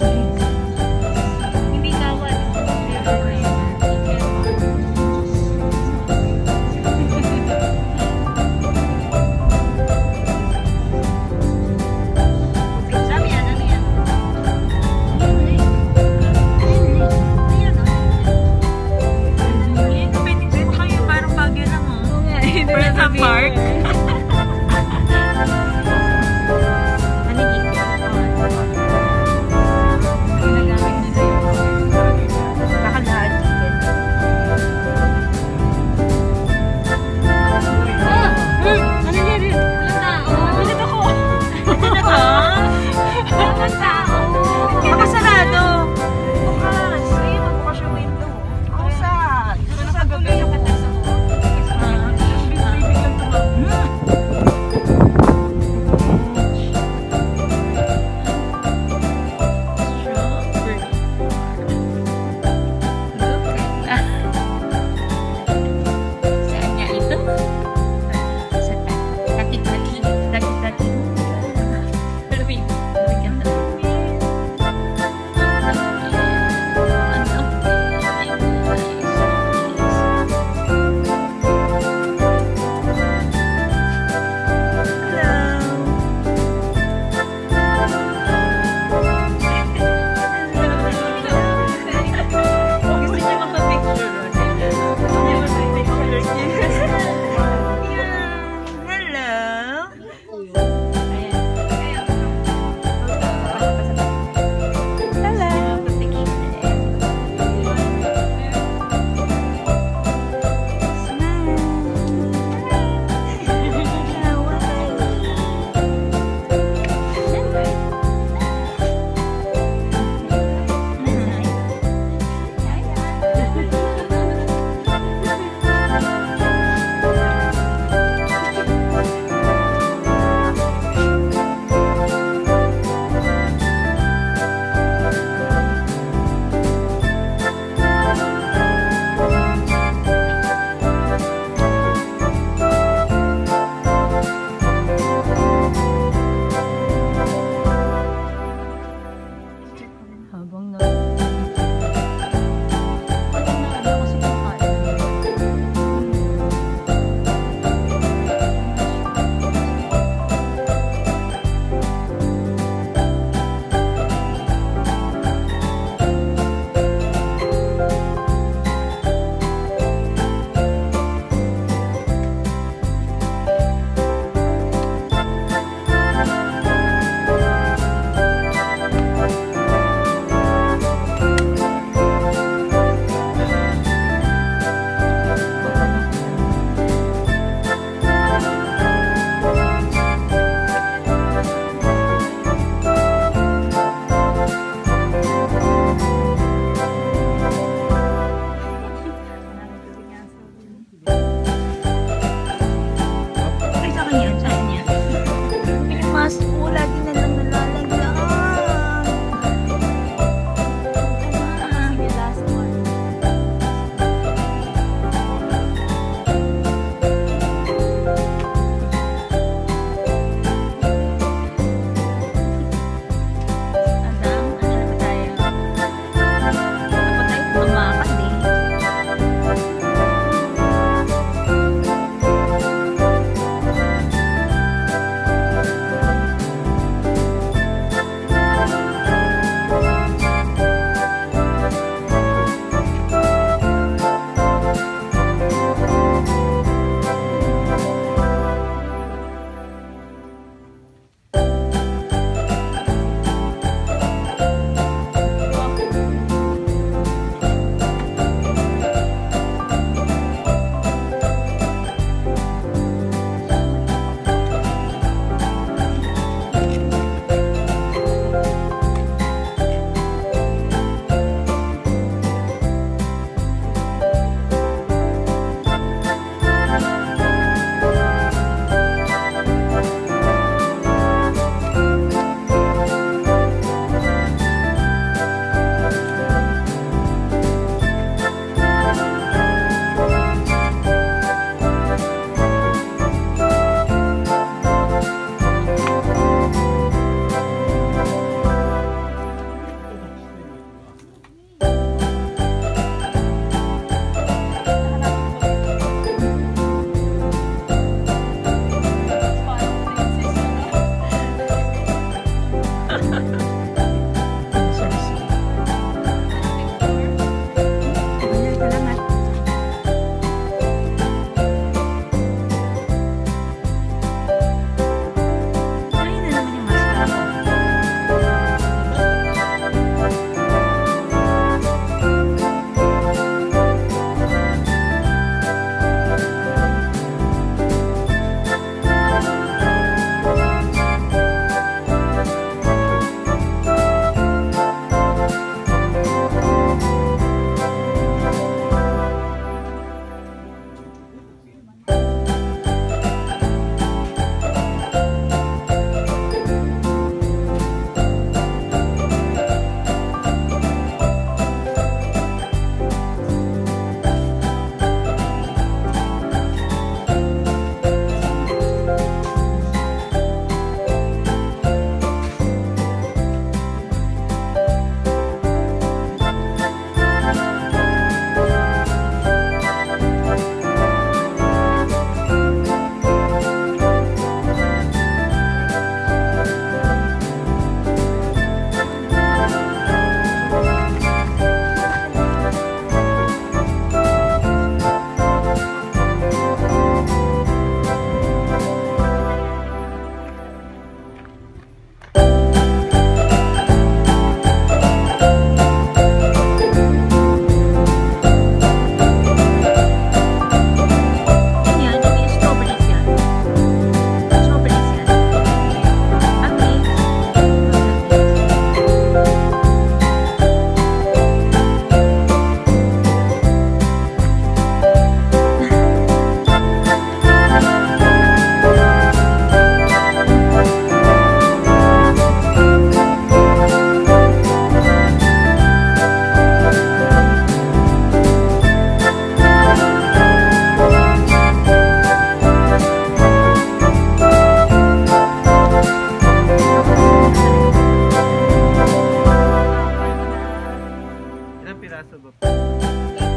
Thank फिर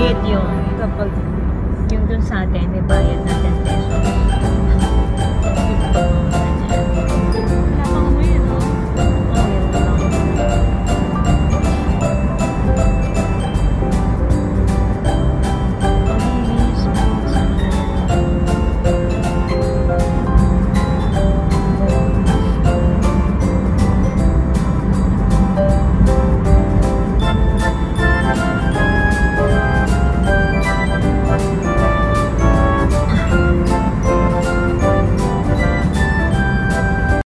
bayad yun kapag yung dun sa atin, may bayad na 10 pesos.